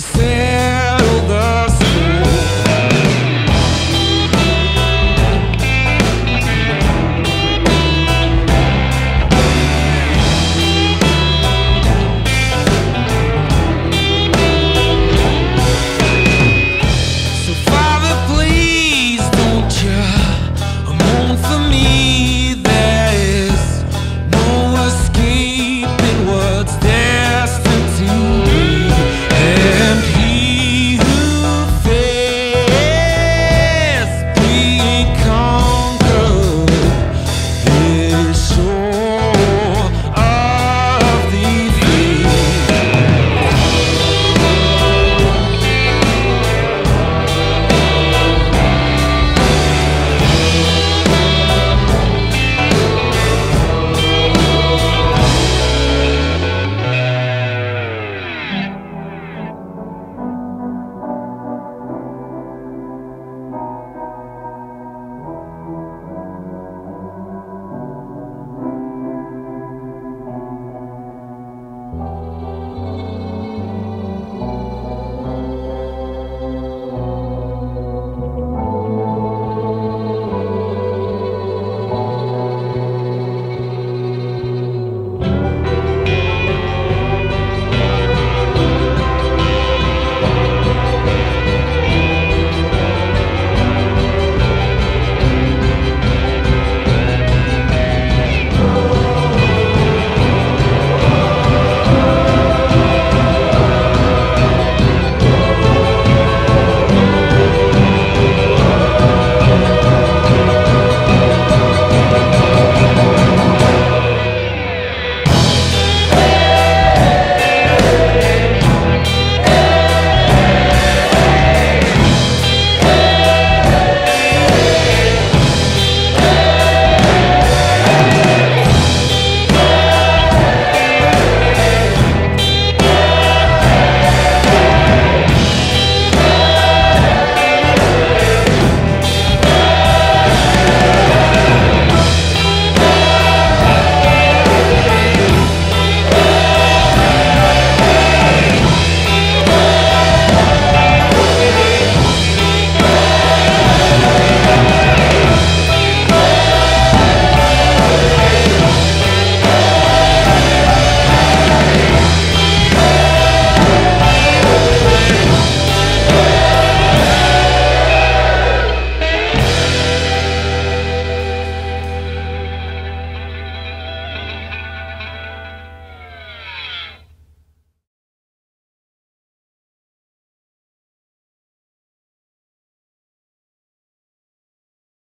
say.